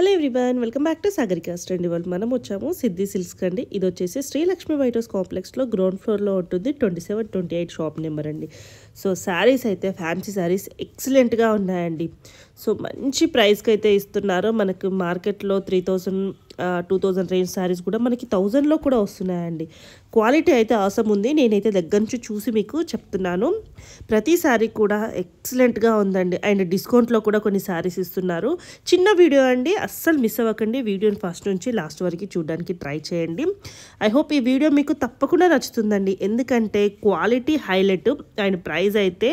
Hello everyone welcome back to సాగరికాస్ట్ అండి వాళ్ళు మనం వచ్చాము సిద్ధి సిల్క్స్ అండి. ఇది వచ్చేసి శ్రీలక్ష్మి వైట్ హౌస్ కాంప్లెక్స్లో గ్రౌండ్ ఫ్లోర్లో ఉంటుంది twenty seven twenty eight shop number అండి. సో శారీస్ అయితే ఫ్యాన్సీ శారీస్ ఎక్సలెంట్గా ఉన్నాయండి. సో మంచి ప్రైస్కి అయితే ఇస్తున్నారు. మనకు మార్కెట్లో three thousand two thousand range saris కూడా మనకి థౌజండ్లో కూడా వస్తున్నాయండి. క్వాలిటీ అయితే అవసరం ఉంది. నేనైతే దగ్గర నుంచి చూసి మీకు చెప్తున్నాను. ప్రతి శారీ కూడా ఎక్సలెంట్గా ఉందండి. అండ్ డిస్కౌంట్లో కూడా కొన్ని శారీస్ ఇస్తున్నారు. చిన్న వీడియో అండి. అస్సలు మిస్ అవ్వకండి. వీడియోని ఫస్ట్ నుంచి లాస్ట్ వరకు చూడడానికి ట్రై చేయండి. ఐ హోప్ ఈ వీడియో మీకు తప్పకుండా నచ్చుతుందండి. ఎందుకంటే క్వాలిటీ హైలైట్ అండ్ ప్రైస్ అయితే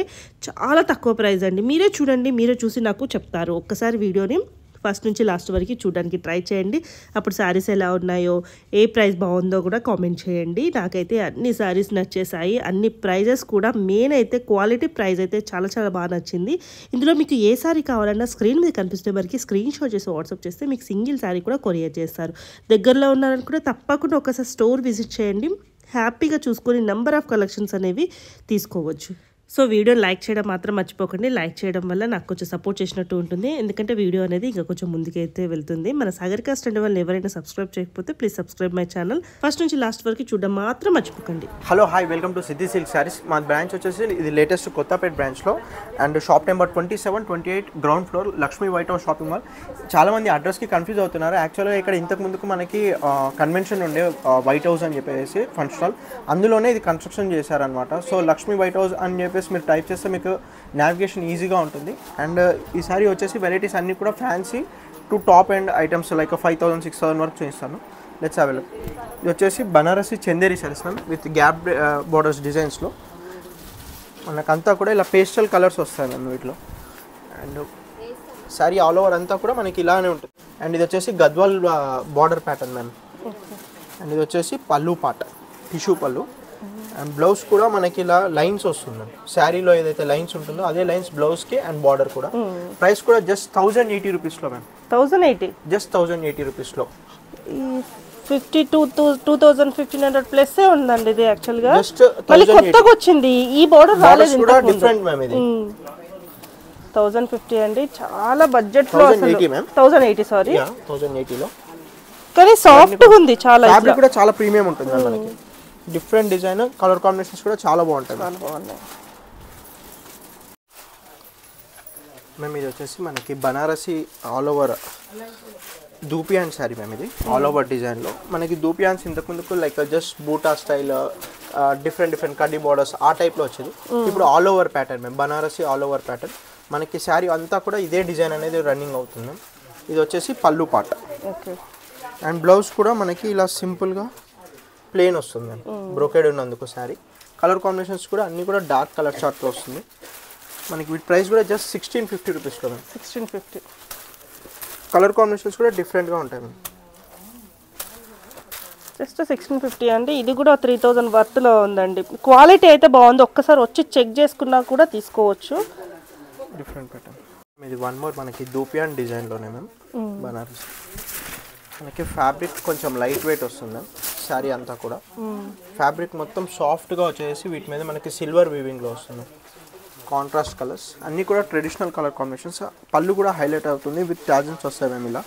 చాలా తక్కువ ప్రైస్ అండి. మీరే చూడండి. మీరే చూసి నాకు చెప్తారు. ఒక్కసారి వీడియోని ఫస్ట్ నుంచి లాస్ట్ వరకు చూడడానికి ట్రై చేయండి. అప్పుడు శారీస్ ఎలా ఉన్నాయో ఏ ప్రైస్ బాగుందో కూడా కామెంట్ చేయండి. నాకైతే అన్ని శారీస్ నచ్చేసాయి అన్ని ప్రైజెస్ కూడా మెయిన్ అయితే క్వాలిటీ ప్రైస్ అయితే చాలా చాలా బాగా నచ్చింది. ఇందులో మీకు ఏ శారీ కావాలన్నా స్క్రీన్ మీద కనిపిస్తే వరకు స్క్రీన్ షాట్ చేసి వాట్సాప్ చేస్తే మీకు సింగిల్ శారీ కూడా కొరియర్ చేస్తారు. దగ్గరలో ఉన్నారనుకుంటే తప్పకుండా ఒకసారి స్టోర్ విజిట్ చేయండి. హ్యాపీగా చూసుకొని నెంబర్ ఆఫ్ కలెక్షన్స్ అనేవి తీసుకోవచ్చు. సో వీడియో లైక్ చేయడం మాత్రం మర్చిపోకండి. లైక్ చేయడం వల్ల నాకు కొంచెం సపోర్ట్ చేసినట్టు ఉంటుంది. ఎందుకంటే వీడియో అనేది ఇంకా కొంచెం ముందుకైతే వెళ్తుంది. మన సాగర్ కాస్ట్ అంటే వాళ్ళు ఎవరైనా సబ్స్క్రైబ్ చేయకపోతే please subscribe my channel. First నుంచి లాస్ట్ వరకు చూడడం మాత్రం మర్చిపోకండి. Hello hi welcome to Siddhi silk saris. మా బ్రాంచ్ వచ్చేసి ఇది లేటెస్ట్ కొత్తపేట బ్రాంచ్లో and shop number twenty seven twenty eight ground floor Lakshmi white house shopping mall చాలామంది అడ్రస్కి కన్ఫ్యూజ్ అవుతున్నారు. యాక్చువల్గా ఇక్కడ ఇంతకు ముందుకు మనకి కన్వెన్షన్ ఉండే వైట్ హౌస్ అని చెప్పేసి ఫంక్షన్ అందులోనే ఇది కన్స్ట్రక్షన్ చేశారనమాట సో లక్ష్మీ వైట్ హౌస్ అని చెప్పేసి మీరు టైప్ చేస్తే మీకు నావిగేషన్ ఈజీగా ఉంటుంది. అండ్ ఈ సారీ వచ్చేసి వెరైటీస్ అన్నీ కూడా fancy to top and items like five thousand six thousand వరకు చూపిస్తాను. లెట్స్ అవైలబుల్ ఇది వచ్చేసి Banarasi Chanderi saris ma'am with gap borders డిజైన్స్లో మనకంతా కూడా ఇలా పేస్టల్ కలర్స్ వస్తాయి మ్యామ్ వీటిలో. అండ్ సారీ ఆల్ ఓవర్ అంతా కూడా మనకి ఇలానే ఉంటుంది. అండ్ ఇది వచ్చేసి Gadwal border pattern ma'am and ఇది వచ్చేసి పళ్ళు పాట టిష్యూ పళ్ళు. అండ్ బ్లౌజ్ కూడా మనకి ఇలా లైన్స్ వస్తుంది. మ్యామ్ శారీలో ఏదైతే లైన్స్ ఉంటుందో అదే లైన్స్ బ్లౌజ్కి అండ్ బార్డర్ కూడా. ప్రైస్ కూడా జస్ట్ థౌజండ్ ఎయిటీ రూపీస్లో ma'am thousand eighty just thousand eighty రూపీస్లో fifty two two thousand fifteen hundred plus ఉందండి ఇది యాక్చువల్గా జస్ట్ మళ్ళీ కొత్తగా వచ్చింది. ఈ బోర్డర్ రాలేదు కూడా డిఫరెంట్ మ్యామ్ ఇది. థౌజండ్ ఫిఫ్టీ అండి. చాలా బడ్జెట్లో 1080 ma'am. Thousand eighty sorry thousand ఎయిటీలో కానీ సాఫ్ట్ ఉంది చాలా కూడా చాలా ప్రీమియం ఉంటుంది మనకి. డిఫరెంట్ డిజైన్ కలర్ కాంబినేషన్స్ కూడా చాలా బాగుంటాయి చాలా బాగున్నాయి. మ్యామ్ ఇది వచ్చేసి మనకి Banarasi all over dupion sari ma'am ఇది. ఆల్ ఓవర్ డిజైన్లో మనకి దూపియాన్స్ ఇంతకు ముందుకు లైక్ జస్ట్ బూటా స్టైల్ డిఫరెంట్ డిఫరెంట్ కడ్డీ బార్డర్స్ ఆ టైప్లో వచ్చేది. ఇప్పుడు all over pattern ma'am Banarasi all over pattern మనకి శారీ అంతా కూడా ఇదే డిజైన్ అనేది రన్నింగ్ అవుతుంది ఇది వచ్చేసి పళ్ళు పాట. ఓకే అండ్ బ్లౌజ్ కూడా మనకి ఇలా సింపుల్గా ప్లెయిన్ వస్తుంది మ్యామ్ బ్రోకెడ్ ఉన్నందుకు శారీ. కలర్ కాంబినేషన్స్ కూడా అన్నీ కూడా డార్క్ కలర్ చార్ట్లో వస్తుంది. మనకి వీటి ప్రైస్ కూడా జస్ట్ సిక్స్టీన్ ఫిఫ్టీ రూపీస్లో ma'am sixteen fifty colour combinations కూడా డిఫరెంట్గా ఉంటాయి మ్యామ్ జస్ట్ సిక్స్టీన్ ఫిఫ్టీ అండి. ఇది కూడా త్రీ థౌజండ్ వర్త్లో ఉందండి. క్వాలిటీ అయితే బాగుంది. ఒక్కసారి వచ్చి చెక్ చేసుకున్నా కూడా తీసుకోవచ్చు. డిఫరెంట్ ప్యాటర్న్ ఇది వన్ మోర్ మనకి దూపియాన్ డిజైన్లోనే మ్యామ్ బనారస్ మనకి ఫ్యాబ్రిక్ కొంచెం లైట్ వెయిట్ వస్తుంది. మ్యామ్ శారీ అంతా కూడా. ఫ్యాబ్రిక్ మొత్తం సాఫ్ట్గా వచ్చేసి వీటి మీద మనకి సిల్వర్ వీవింగ్లో వస్తుంది. కాంట్రాస్ట్ కలర్స్ అన్నీ కూడా ట్రెడిషనల్ కలర్ కాంబినేషన్స్ పళ్ళు కూడా హైలైట్ అవుతుంది విత్ టాజన్స్ వస్తాయి మేము. ఇలా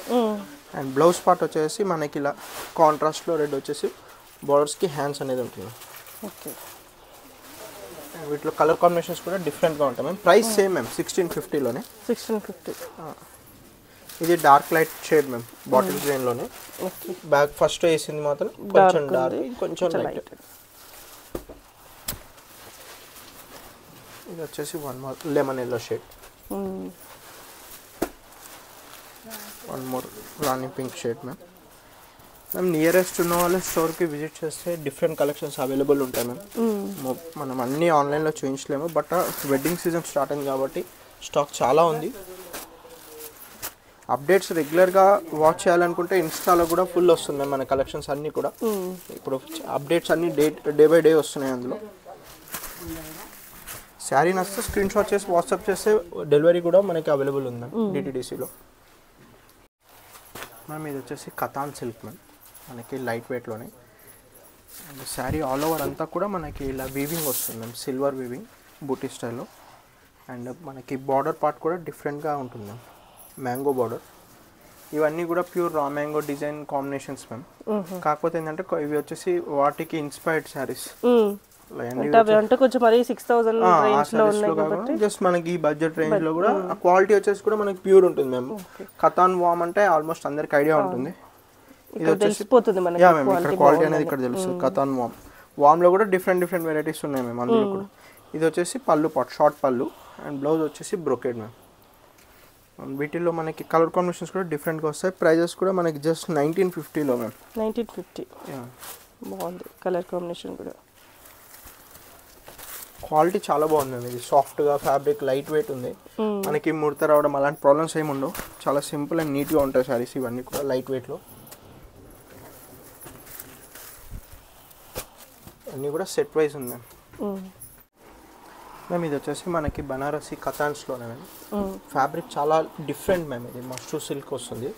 అండ్ బ్లౌజ్ పార్ట్ వచ్చేసి మనకి ఇలా కాంట్రాస్ట్లో రెడ్ వచ్చేసి బార్డర్స్కి హ్యాండ్స్ అనేది ఉంటుంది. ఓకే వీటిలో కలర్ కాంబినేషన్స్ కూడా డిఫరెంట్గా ఉంటాయి. Ma'am price same ma'am sixteen ఫిఫ్టీలోనే sixteen fifty ఇది dark light shade ma'am bottle గ్రీన్లోనే. Okay. Back first వేసింది మాత్రం కొంచెం డార్క్ కొంచెం లైట్ ఇది వచ్చేసి one more lemon yellow shade one more రాణి pink shade ma'am ma'am nearest ఉన్న వాళ్ళ స్టోర్కి విజిట్ చేస్తే డిఫరెంట్ కలెక్షన్స్ అవైలబుల్ ఉంటాయి మ్యామ్ మొ- మనం అన్నీ ఆన్లైన్లో చూపించలేము బట్ వెడ్డింగ్ సీజన్ స్టార్ట్ అయింది కాబట్టి స్టాక్ చాలా ఉంది. అప్డేట్స్ రెగ్యులర్గా వాచ్ చేయాలనుకుంటే ఇన్స్టాలో కూడా ఫుల్ వస్తుంది మ్యామ్ మన కలెక్షన్స్ అన్నీ కూడా. ఇప్పుడు అప్డేట్స్ అన్నీ డే డే బై డే వస్తున్నాయి అందులో. శారీ నచ్చితే స్క్రీన్ షాట్ చేసి వాట్సాప్ చేస్తే డెలివరీ కూడా మనకి అవైలబుల్ ఉంది? మ్యామ్ డిటీడీసీలో మ్యామ్ ఇది వచ్చేసి కథాన్ సిల్క్ మ్యామ్. మనకి లైట్ వెయిట్లోనే అండ్ శారీ ఆల్ ఓవర్ అంతా కూడా మనకి ఇలా వీవింగ్ వస్తుంది మ్యామ్. సిల్వర్ వీవింగ్ బూటీ స్టైల్లో అండ్ మనకి బార్డర్ పార్ట్ కూడా డిఫరెంట్గా ఉంటుంది మ్యామ్. Mango border. ఇవన్నీ కూడా pure raw mango design combinations ma'am. కాకపోతే ఏంటంటే ఇవి వచ్చేసి వాటికి ఇన్స్పైర్డ్ శారీస్. అంటే కొంచెం మరి సిక్స్ థౌసండ్ జస్ట్ మనకి ఈ బడ్జెట్ రేంజ్లో కూడా క్వాలిటీ వచ్చేసి కూడా మనకి ప్యూర్ ఉంటుంది మ్యామ్. కథాన్ వామ్ అంటే ఆల్మోస్ట్ అందరికి ఐడియా ఉంటుంది. యా మ్యామ్ ఇక్కడ క్వాలిటీ అనేది ఇక్కడ తెలుస్తుంది కథాన్ వామ్. వామ్లో కూడా డిఫరెంట్ డిఫరెంట్ వెరైటీస్ ఉన్నాయి మ్యామ్ అందులో కూడా. ఇది వచ్చేసి పళ్ళు పాట్ షార్ట్ పళ్ళు. అండ్ బ్లౌజ్ వచ్చేసి బ్రోకెడ్ మ్యామ్. వీటిల్లో మనకి కలర్ కాంబినేషన్స్ కూడా డిఫరెంట్గా వస్తాయి. ప్రైజెస్ కూడా మనకి జస్ట్ నైన్టీన్ ఫిఫ్టీలో మ్యామ్ నైన్టీన్ ఫిఫ్టీ బాగుంది. కలర్ కాంబినేషన్ కూడా. క్వాలిటీ చాలా బాగుంది ఇది సాఫ్ట్గా ఫ్యాబ్రిక్ లైట్ వెయిట్ ఉంది మనకి ముడత రావడం అలాంటి ప్రాబ్లమ్స్ ఏమి ఉండవు. చాలా సింపుల్ అండ్ నీట్గా ఉంటాయి సారీస్ ఇవన్నీ కూడా లైట్ వెయిట్లో అన్నీ కూడా సెట్ వైజ్ ఉంది మ్యామ్ మ్మ్. మ్యామ్ ఇది వచ్చేసి మనకి బనారసి కథాన్స్లోనే మ్యామ్ ఫ్యాబ్రిక్ చాలా డిఫరెంట్ మ్యామ్ ఇది మస్టూ సిల్క్ వస్తుంది.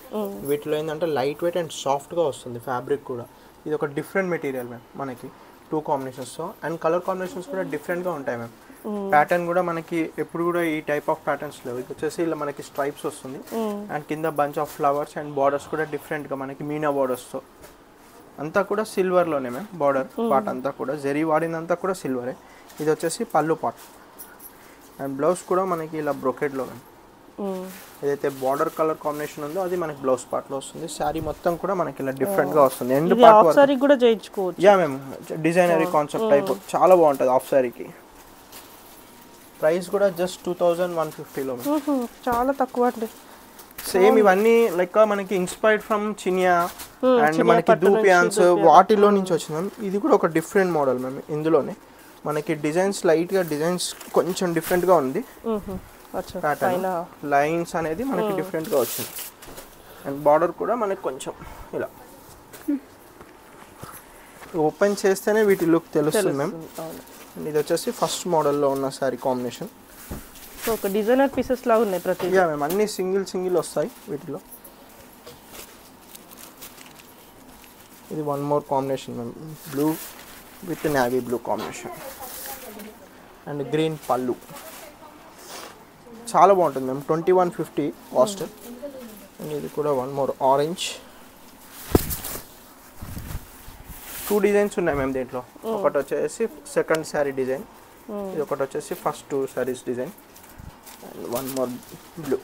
వీటిలో ఏంటంటే లైట్ వెయిట్ అండ్ సాఫ్ట్గా వస్తుంది ఫ్యాబ్రిక్ కూడా. ఇది ఒక డిఫరెంట్ మెటీరియల్ మ్యామ్ మనకి. టూ కాంబినేషన్స్తో అండ్ కలర్ కాంబినేషన్స్ కూడా డిఫరెంట్గా ఉంటాయి మ్యామ్. ప్యాటర్న్ కూడా మనకి ఎప్పుడు కూడా ఈ టైప్ ఆఫ్ ప్యాటర్న్స్ లేవు. ఇది వచ్చేసి ఇలా మనకి స్ట్రైప్స్ వస్తుంది. అండ్ కింద bunch of flowers and borders కూడా డిఫరెంట్గా మనకి మీనా బార్డర్స్తో అంతా కూడా సిల్వర్లోనే మ్యామ్ బార్డర్ పార్ట్ అంతా కూడా. జరీ వాడిందంతా కూడా సిల్వరే ఇది వచ్చేసి పళ్ళు పార్ట్ అండ్ బ్లౌజ్ కూడా మనకి ఇలా బ్రొకెట్లో మ్మ్. ఏదైతే బార్డర్ కలర్ కాంబినేషన్ ఉందో అది మనకి బ్లౌజ్ పార్ట్లో వస్తుంది. శారీ మొత్తం కూడా మనకి ఇలా డిఫరెంట్గా వస్తుంది. ఎండ్ పార్ట్ సారీ కూడా చేయించుకోవచ్చు. Yeah ma'am designery concept type చాలా బాగుంటుంది హాఫ్ శారీకి ప్రైస్ కూడా జస్ట్ టూ థౌజండ్ వన్ ఫిఫ్టీలో మ్మ్. చాలా తక్కువ అండి. సేమ్ ఇవన్నీ లైక్ మనకి ఇన్స్పైర్డ్ ఫ్రమ్ చినియా అండ్ మనకి దూపియాన్స్ దూపియా. వాటిలో నుంచి వచ్చింది ఇది కూడా ఒక డిఫరెంట్ మోడల్ మ్యామ్ ఇందులోనే. మనకి డిజైన్స్ లైట్గా డిజైన్స్ కొంచెం ఉంది. అచ్చా. ప్యాటర్న్ పైన లైన్స్ అనేది మనకి డిఫరెంట్గా వచ్చింది. అండ్ బార్డర్ కూడా మనకి కొంచెం ఇలా. ఓపెన్ చేస్తేనే వీటి లుక్ తెలుస్తుంది మ్యామ్ అండ్ ఇది వచ్చేసి ఫస్ట్ మోడల్లో ఉన్న శారీ కాంబినేషన్ సో ఒక డిజైనర్ పీసెస్ లాగా ఉన్నాయి ప్రతి యా మ్యామ్ అన్ని సింగిల్ సింగిల్ వస్తాయి వీటిలో. ఇది one more combination ma'am blue with navy blue combination and green పళ్ళు చాలా బాగుంటుంది ma'am twenty one fifty cost and ఇది కూడా one more orange two designs ఉన్నాయి మ్యామ్ దీంట్లో. ఒకటి వచ్చేసి సెకండ్ శారీ డిజైన్ ఇది ఒకటి వచ్చేసి first two saris design and one more blue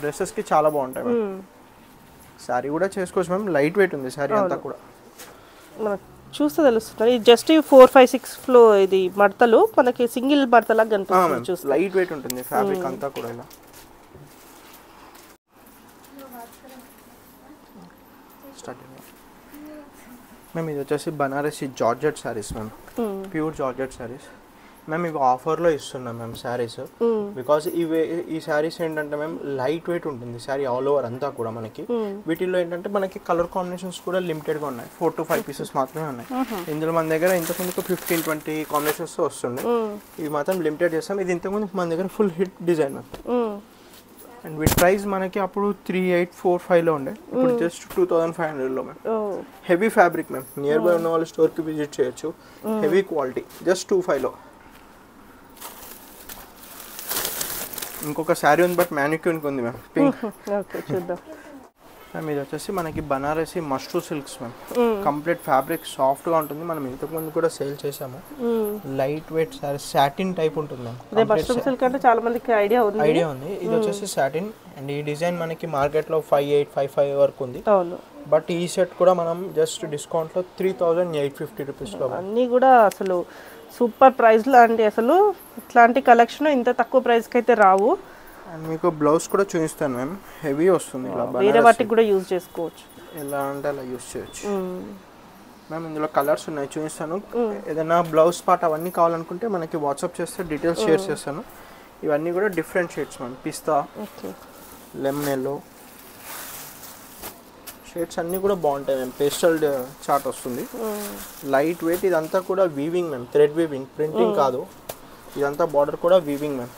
డ్రెస్సెస్కి చాలా బాగుంటాయి మ్యామ్ మ్మ్. శారీ కూడా చేసుకోవచ్చు మ్యామ్ లైట్ వెయిట్ ఉంది శారీ అంతా కూడా. మనకు చూస్తే తెలుస్తుంది. ఇది just four five six flow ఇది మడతలు. మనకి సింగిల్ మడతలాగా కనిపిస్తుంది చూస్తే. లైట్ వెయిట్ ఉంటుంది ఫ్యాబ్రిక్ అంతా కూడా ఇలా. మ్యామ్ ఇది వచ్చేసి Banarasi georgette saris ma'am hmm. Pure georgette saris ma'am ఇవి ఆఫర్లో ఇస్తున్నాం మ్యామ్ శారీస్. బికాస్ ఇవి ఈ శారీస్ ఏంటంటే మ్యామ్ లైట్ వెయిట్ ఉంటుంది శారీ ఆల్ ఓవర్ అంతా కూడా మనకి. వీటిల్లో ఏంటంటే మనకి కలర్ కాంబినేషన్స్ కూడా లిమిటెడ్గా ఉన్నాయి. ఫోర్ టు ఫైవ్ పీసెస్ మాత్రమే ఉన్నాయి. ఇందులో మన దగ్గర ఇంతకుముందుకు ఫిఫ్టీన్ ట్వంటీ కాంబినేషన్స్ వస్తుండే. ఇవి మాత్రం లిమిటెడ్ చేస్తాం. ఇది ఇంతకుముందు మన దగ్గర full hit design ma'am. And వీటి ప్రైస్ మనకి అప్పుడు త్రీ ఎయిట్ ఫోర్ ఫైవ్లో ఉండే. ఇప్పుడు జస్ట్ టూ థౌసండ్ ఫైవ్ హండ్రెడ్లో ma'am. Heavy fabric ma'am nearby ఉన్న వాళ్ళు స్టోర్కి విజిట్ చేయొచ్చు. హెవీ క్వాలిటీ జస్ట్ టూ ఫైవ్లో ఇంకొక శారీ ఉంది బట్ మ్యానిక్యూన్కి ఉంది మ్యామ్ పింక్ ఓకే చూద్దాం. మ్యామ్ ఇది వచ్చేసి మనకి బనారసి మస్ట్రూ సిల్క్స్ మ్యామ్. కంప్లీట్ ఫ్యాబ్రిక్ సాఫ్ట్గా ఉంటుంది. మనం ఇంతకుముందు కూడా సేల్ చేసాము. Light weight sari satin type ఉంటుంది మ్యామ్ సిల్క్ అంటే చాలా మందికి ఐడియా ఉంది. ఐడియా ఉంది. ఇది వచ్చేసి సాటిన్ అండ్ ఈ డిజైన్ మనకి మార్కెట్లో ఫైవ్ ఎయిట్ ఫైవ్ ఫైవ్ వరకు ఉంది. బట్ ఈ సెట్ కూడా మనం జస్ట్ డిస్కౌంట్లో త్రీ థౌజండ్ ఎయిట్ ఫిఫ్టీ రూపీస్లో అన్నీ కూడా అసలు సూపర్ ప్రైస్ లాంటి అసలు. ఇట్లాంటి కలెక్షన్ ఇంత తక్కువ ప్రైస్కి అయితే రావు. అండ్ మీకు బ్లౌజ్ కూడా చూపిస్తాను మ్యామ్ హెవీ వస్తుంది వేరే. వాటికి కూడా యూజ్ చేసుకోవచ్చు. ఎలా అంటే అలా యూస్ చేయొచ్చు. మ్మ్. మ్యామ్ ఇందులో కలర్స్ ఉన్నాయి చూపిస్తాను. ఏదైనా బ్లౌజ్ పార్ట్ అవన్నీ కావాలనుకుంటే మనకి వాట్సాప్ చేస్తే డీటెయిల్స్ షేర్ చేస్తాను. ఇవన్నీ కూడా డిఫరెంట్ షేడ్స్ మ్యామ్ పిస్తా లెమన్ ఎల్లో షేడ్స్ అన్నీ కూడా బాగుంటాయి మ్యామ్. పేస్టల్ చార్ట్ వస్తుంది. మ్మ్. లైట్ వెయిట్ ఇదంతా కూడా weaving ma'am. Thread weaving printing కాదు. ఇదంతా బార్డర్ కూడా weaving ma'am.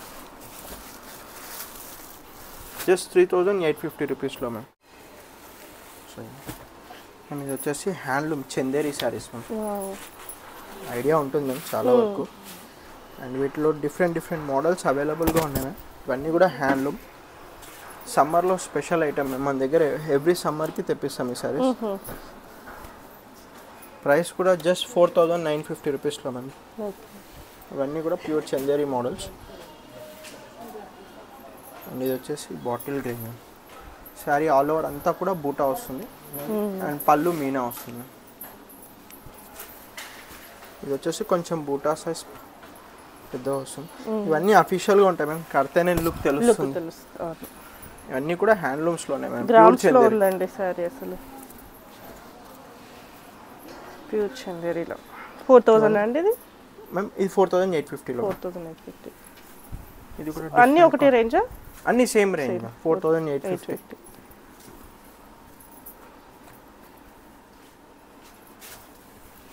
Just three thousand eight fifty రూపీస్లో మ్యామ్. సో మ్యామ్ ఇది వచ్చేసి handloom Chanderi saris ma'am. Idea ఉంటుంది మ్యామ్ చాలా వరకు. అండ్ వీటిలో డిఫరెంట్ డిఫరెంట్ మోడల్స్ అవైలబుల్గా ఉన్నాయి మ్యామ్. ఇవన్నీ కూడా హ్యాండ్లూమ్ సమ్మర్లో స్పెషల్ ఐటమ్ మన దగ్గర ఎవ్రీ సమ్మర్కి తెప్పిస్తాం ఈ సారీస్ ప్రైస్ కూడా just four thousand nine fifty రూపీస్లో మ్యామ్ ఓకే. ఇవన్నీ కూడా ప్యూర్ చందేరి మోడల్స్. అండ్ ఇది వచ్చేసి bottle green. Sari all over అంతా కూడా బూటా వస్తుంది. అండ్ పళ్ళు మీనా వస్తుంది. ఇది వచ్చేసి కొంచెం బూటా సైజ్ పెద్ద వస్తుంది. ఇవన్నీ అఫీషియల్గా ఉంటాయి మ్యామ్ కడితేనే లుక్ లుక్ తెలుస్తుంది. ఇవన్నీ కూడా హ్యాండ్లూమ్స్లోనే మ్యామ్ ప్యూర్ గ్రామ్స్లో చందేరి. ఉందండి సారీ అసలు. ప్యూర్ చందేరిలో. ఫోర్ థౌజండ్ అండి ఇది? మ్యామ్ ఇది ఫోర్ థౌజండ్ ఎయిట్ ఫిఫ్టీలో. Four thousand eight fifty. ఇది కూడా అన్నీ ఒకటే రేంజా? అన్ని same range four thousand eight fifty.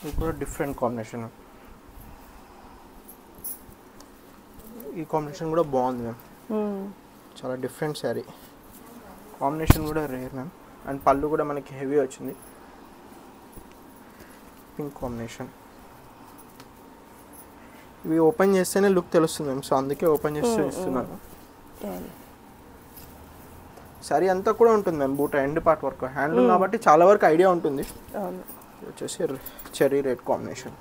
ఇది కూడా డిఫరెంట్ కాంబినేషన్. ఈ కాంబినేషన్ కూడా బాగుంది మ్యామ్. చాలా డిఫరెంట్ శారీ. కాంబినేషన్ కూడా రేర్ మ్యామ్. అండ్ పళ్ళు కూడా మనకి హెవీ వచ్చింది. Pink combination. ఇవి ఓపెన్ చేస్తేనే లుక్ తెలుస్తుంది మ్యామ్. సో అందుకే ఓపెన్ చేసి చూపిస్తున్నాను. శారీ అంతా కూడా ఉంటుంది మ్యామ్. బూట ఎండ్ పార్ట్ వరకు. హ్యాండ్లూమ్ కాబట్టి చాలా వరకు ఐడియా ఉంటుంది. వచ్చేసి చెర్రీ రెడ్ కాంబినేషన్.